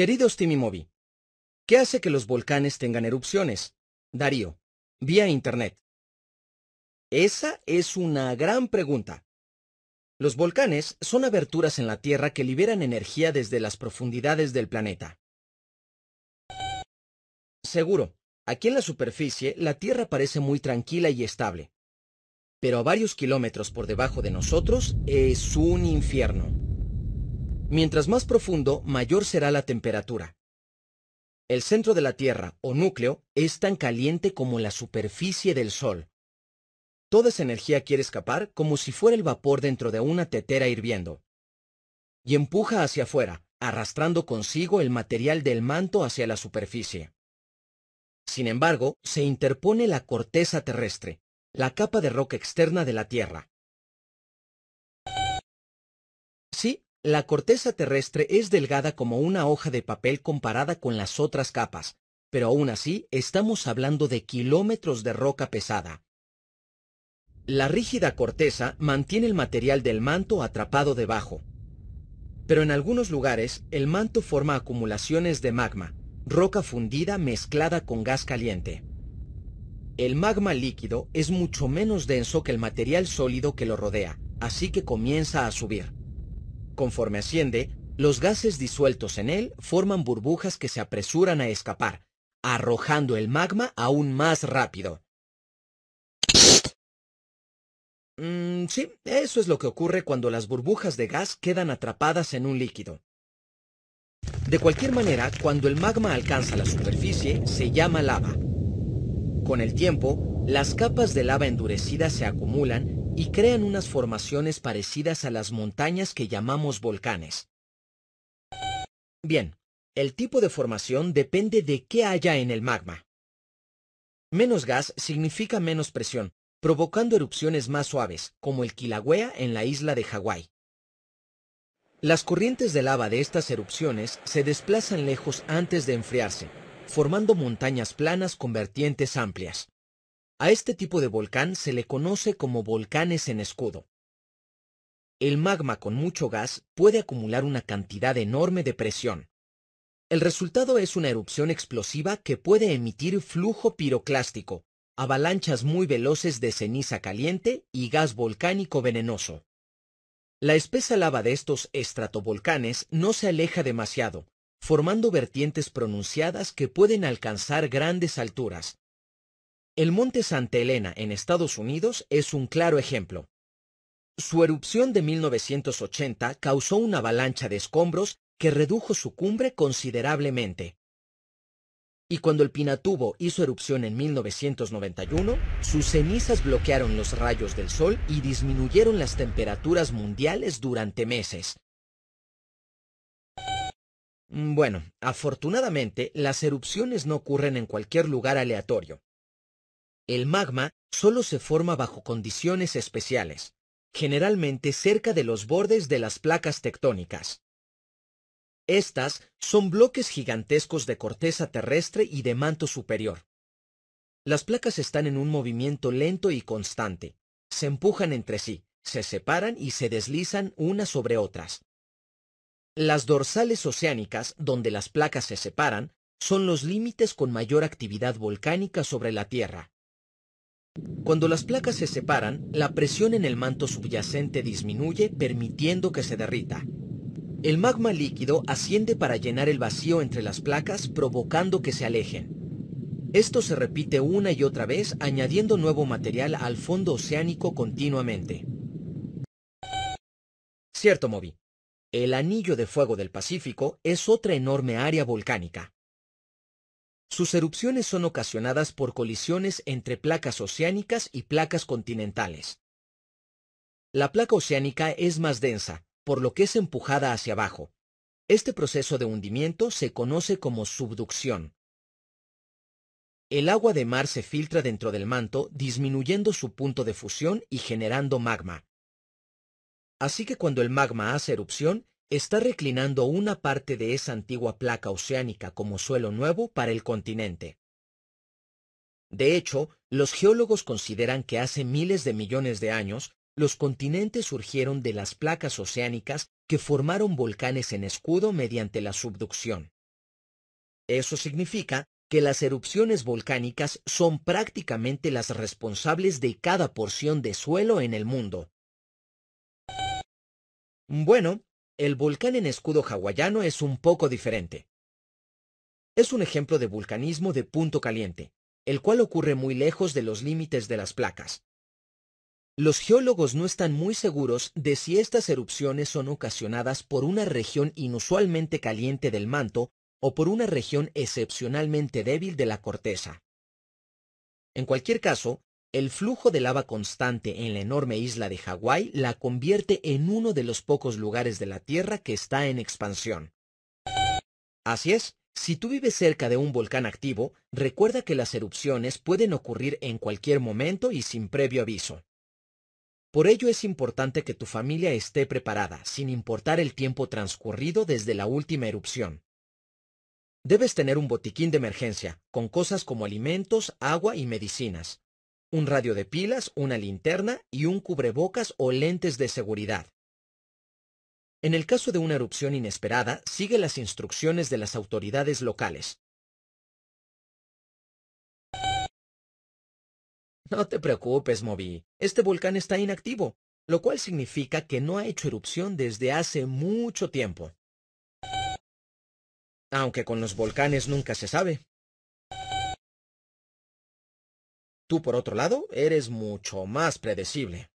Queridos Timimovi, ¿qué hace que los volcanes tengan erupciones? Darío, vía Internet. Esa es una gran pregunta. Los volcanes son aberturas en la Tierra que liberan energía desde las profundidades del planeta. Seguro, aquí en la superficie la Tierra parece muy tranquila y estable. Pero a varios kilómetros por debajo de nosotros es un infierno. Mientras más profundo, mayor será la temperatura. El centro de la Tierra, o núcleo, es tan caliente como la superficie del Sol. Toda esa energía quiere escapar como si fuera el vapor dentro de una tetera hirviendo. Y empuja hacia afuera, arrastrando consigo el material del manto hacia la superficie. Sin embargo, se interpone la corteza terrestre, la capa de roca externa de la Tierra. Sí, la corteza terrestre es delgada como una hoja de papel comparada con las otras capas, pero aún así estamos hablando de kilómetros de roca pesada. La rígida corteza mantiene el material del manto atrapado debajo. Pero en algunos lugares el manto forma acumulaciones de magma, roca fundida mezclada con gas caliente. El magma líquido es mucho menos denso que el material sólido que lo rodea, así que comienza a subir. Conforme asciende, los gases disueltos en él forman burbujas que se apresuran a escapar, arrojando el magma aún más rápido. Mm, sí, eso es lo que ocurre cuando las burbujas de gas quedan atrapadas en un líquido. De cualquier manera, cuando el magma alcanza la superficie, se llama lava. Con el tiempo, las capas de lava endurecida se acumulan y crean unas formaciones parecidas a las montañas que llamamos volcanes. Bien, el tipo de formación depende de qué haya en el magma. Menos gas significa menos presión, provocando erupciones más suaves, como el Kilauea en la isla de Hawái. Las corrientes de lava de estas erupciones se desplazan lejos antes de enfriarse, formando montañas planas con vertientes amplias. A este tipo de volcán se le conoce como volcanes en escudo. El magma con mucho gas puede acumular una cantidad enorme de presión. El resultado es una erupción explosiva que puede emitir flujo piroclástico, avalanchas muy veloces de ceniza caliente y gas volcánico venenoso. La espesa lava de estos estratovolcanes no se aleja demasiado, formando vertientes pronunciadas que pueden alcanzar grandes alturas. El monte Santa Elena en Estados Unidos es un claro ejemplo. Su erupción de 1980 causó una avalancha de escombros que redujo su cumbre considerablemente. Y cuando el Pinatubo hizo erupción en 1991, sus cenizas bloquearon los rayos del sol y disminuyeron las temperaturas mundiales durante meses. Bueno, afortunadamente, las erupciones no ocurren en cualquier lugar aleatorio. El magma solo se forma bajo condiciones especiales, generalmente cerca de los bordes de las placas tectónicas. Estas son bloques gigantescos de corteza terrestre y de manto superior. Las placas están en un movimiento lento y constante. Se empujan entre sí, se separan y se deslizan unas sobre otras. Las dorsales oceánicas, donde las placas se separan, son los límites con mayor actividad volcánica sobre la Tierra. Cuando las placas se separan, la presión en el manto subyacente disminuye permitiendo que se derrita. El magma líquido asciende para llenar el vacío entre las placas provocando que se alejen. Esto se repite una y otra vez añadiendo nuevo material al fondo oceánico continuamente. Cierto, Moby. El anillo de fuego del Pacífico es otra enorme área volcánica. Sus erupciones son ocasionadas por colisiones entre placas oceánicas y placas continentales. La placa oceánica es más densa, por lo que es empujada hacia abajo. Este proceso de hundimiento se conoce como subducción. El agua de mar se filtra dentro del manto, disminuyendo su punto de fusión y generando magma. Así que cuando el magma hace erupción, está reclinando una parte de esa antigua placa oceánica como suelo nuevo para el continente. De hecho, los geólogos consideran que hace miles de millones de años, los continentes surgieron de las placas oceánicas que formaron volcanes en escudo mediante la subducción. Eso significa que las erupciones volcánicas son prácticamente las responsables de cada porción de suelo en el mundo. Bueno, el volcán en escudo hawaiano es un poco diferente. Es un ejemplo de vulcanismo de punto caliente, el cual ocurre muy lejos de los límites de las placas. Los geólogos no están muy seguros de si estas erupciones son ocasionadas por una región inusualmente caliente del manto o por una región excepcionalmente débil de la corteza. En cualquier caso, el flujo de lava constante en la enorme isla de Hawái la convierte en uno de los pocos lugares de la Tierra que está en expansión. Así es, si tú vives cerca de un volcán activo, recuerda que las erupciones pueden ocurrir en cualquier momento y sin previo aviso. Por ello es importante que tu familia esté preparada, sin importar el tiempo transcurrido desde la última erupción. Debes tener un botiquín de emergencia, con cosas como alimentos, agua y medicinas. Un radio de pilas, una linterna y un cubrebocas o lentes de seguridad. En el caso de una erupción inesperada, sigue las instrucciones de las autoridades locales. No te preocupes, Moby. Este volcán está inactivo, lo cual significa que no ha hecho erupción desde hace mucho tiempo. Aunque con los volcanes nunca se sabe. Tú, por otro lado, eres mucho más predecible.